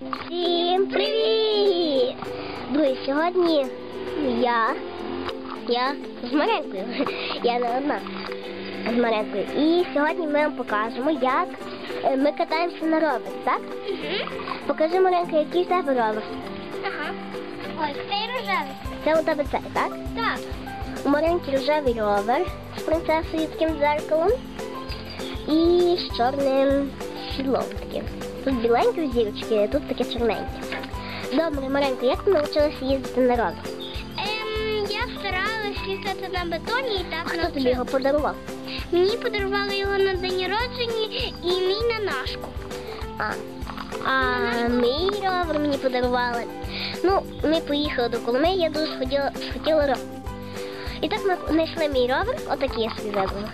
Всім привіт! Друзі, сьогодні я, я з Маренкою. Я не одна з Маренкою. І сьогодні ми вам покажемо, як е, ми катаємося на ровер, так? Покажи, Маренка, який в тебе ровер. Ага. Ось цей рожевий. Це у тебе цей, так? Так. У Маренки рожевий ровер з принцесою таким дзеркалом і з чорним сідлом таким. Тут біленькі зірочки, а тут таке чорненьке. Добре, Маренко, як ти навчилася їздити на ровер? Ем, я старалась їздити на бетоні і так Хто тобі його подарував? Мені подарували його на день народження і мій на нашку. А, а мій ровер мені подарували. Ну, ми поїхали до Коломиї, я дуже хотіла, хотіла ровер. І так ми знайшли мій ровер, отакий я собі вибрала.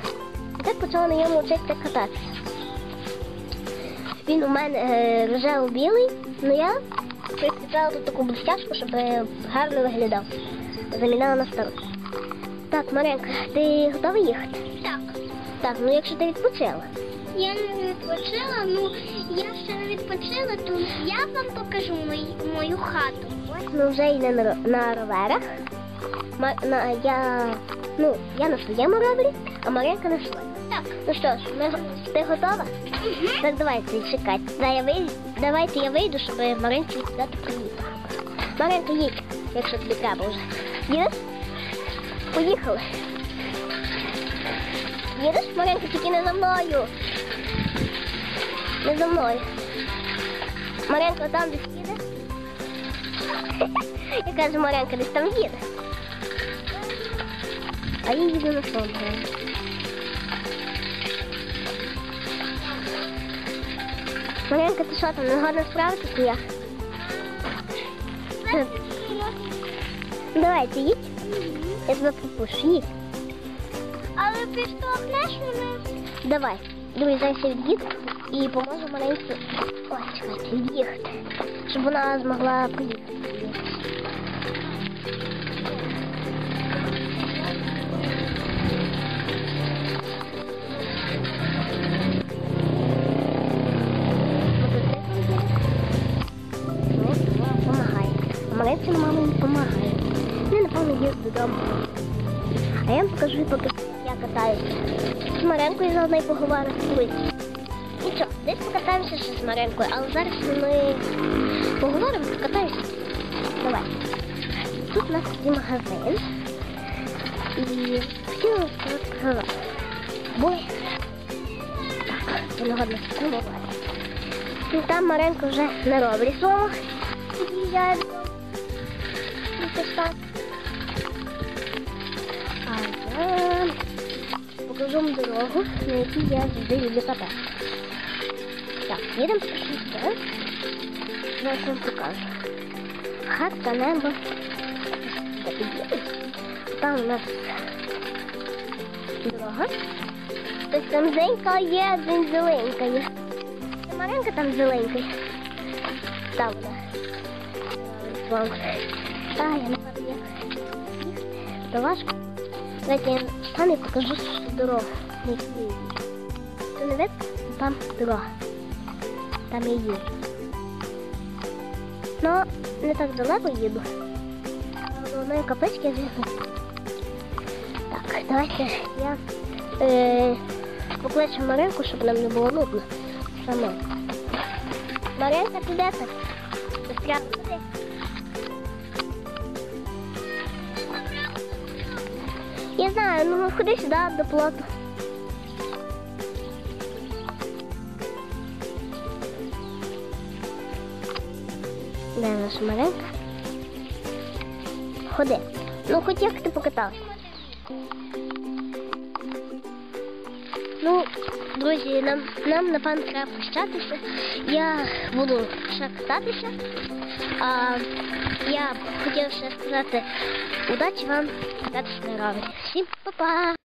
І так почала на ньому вчитися кататися. Він у мене е, рожево-білий, але я прикріпила тут таку блестяшку, щоб е, гарно виглядав. Замінила на стару. Так, Маренка, ти готова їхати? Так. Так, ну якщо ти відпочила. Я не відпочила, ну я ще не відпочила, то я вам покажу мою, мою хату. Ось ми вже йдемо на, на роверах. Ма- на, я, ну, я на своєму ровері, а Маренка на своєму. Ну що ж, ми, ти готова? Так давайте чекайте. Да, я вийду, давайте я вийду, щоб Маренці віддати привіт. Маренка, їдь, якщо тобі треба вже. Їдеш? Поїхали. Їдеш, Маренка, тільки не за мною. Не за мною. Маренка там десь їде. Я кажу, Маренка десь там їде. А я їду на своєму. Маренка, ти що там, не годна як? Е, Давайте їдь. Я тебе пропущу, їдь. Але ти підштовхнеш мене. Давай. Друзі, зараз я від'їду і поможу маленьку. Ой, чекайте, від'їхати. Щоб вона змогла поїхати. Маленька мама не допомагає. Вони, напевно, їздить додому. А я вам покажу, поки я катаюся. З Маренкою заодно й поговоримо. Ой. Нічого, десь покатаємося ще з Маренкою, але зараз ми поговоримо, покатаємося. Давай. Тут у нас є магазин. І хотіла сказати про Бой. Так, не годна спробувати. І там Маренко вже на ровері своєму під'їжджає. Якось так. А я покажу вам дорогу, на якій я завжди люблю кататися. Так, їдемо сюди. Зараз вам покажу. Хатка, небо. Там у нас дорога. Ось там зенька є, день зеленька є. Це там зеленька. є. Там вона. Вам. А, я не. То важко. Давайте я там і покажу дорогу. не видно? Там дорога. Там я їду. Ну, не так далеко їду. Одної каплички я звідси. Так, давайте я е, покличу Маринку, щоб нам не було нудно. Саме. Маринка, ти де ти? Застряла знаю, ну ходи сюди до плоту. Де наша Маринка? Ходи. Ну, хоч як ти покатався. Ну, друзі, нам, нам напевно треба прощатися. Я буду ще кататися. А я хотів ще сказати удачі вам кататися на ровері. Всім па-па!